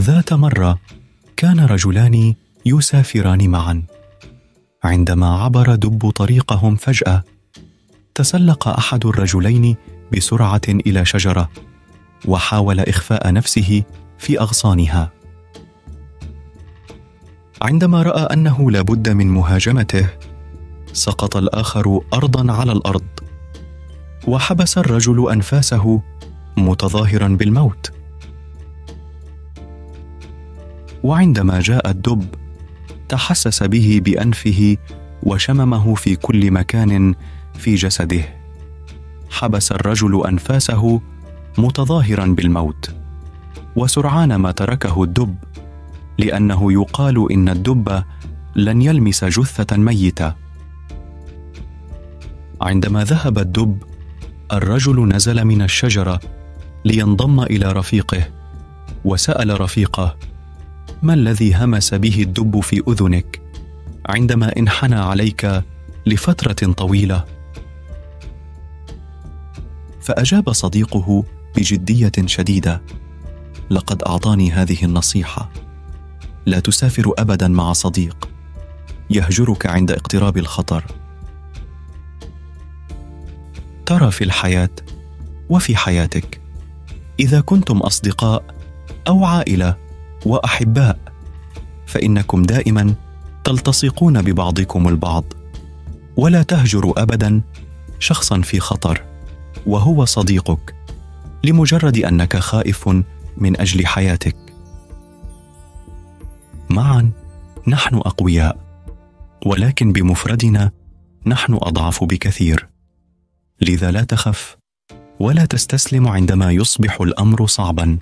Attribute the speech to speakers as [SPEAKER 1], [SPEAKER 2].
[SPEAKER 1] ذات مرة كان رجلان يسافران معا. عندما عبر دب طريقهم فجأة تسلق أحد الرجلين بسرعة إلى شجرة وحاول إخفاء نفسه في أغصانها. عندما رأى أنه لا بد من مهاجمته سقط الآخر ارضا على الأرض وحبس الرجل أنفاسه متظاهرا بالموت. وعندما جاء الدب تحسس به بأنفه وشممه في كل مكان في جسده. حبس الرجل أنفاسه متظاهرا بالموت. وسرعان ما تركه الدب لأنه يقال إن الدب لن يلمس جثة ميتة. عندما ذهب الدب الرجل نزل من الشجرة لينضم إلى رفيقه وسأل رفيقه ما الذي همس به الدب في أذنك عندما انحنى عليك لفترة طويلة؟ فأجاب صديقه بجدية شديدة لقد أعطاني هذه النصيحة لا تسافر ابدا مع صديق يهجرك عند اقتراب الخطر. ترى في الحياة وفي حياتك إذا كنتم أصدقاء أو عائلة وأحباء فإنكم دائما تلتصقون ببعضكم البعض. ولا تهجر ابدا شخصا في خطر وهو صديقك لمجرد أنك خائف من أجل حياتك. معا نحن أقوياء ولكن بمفردنا نحن أضعف بكثير. لذا لا تخف ولا تستسلم عندما يصبح الأمر صعبا.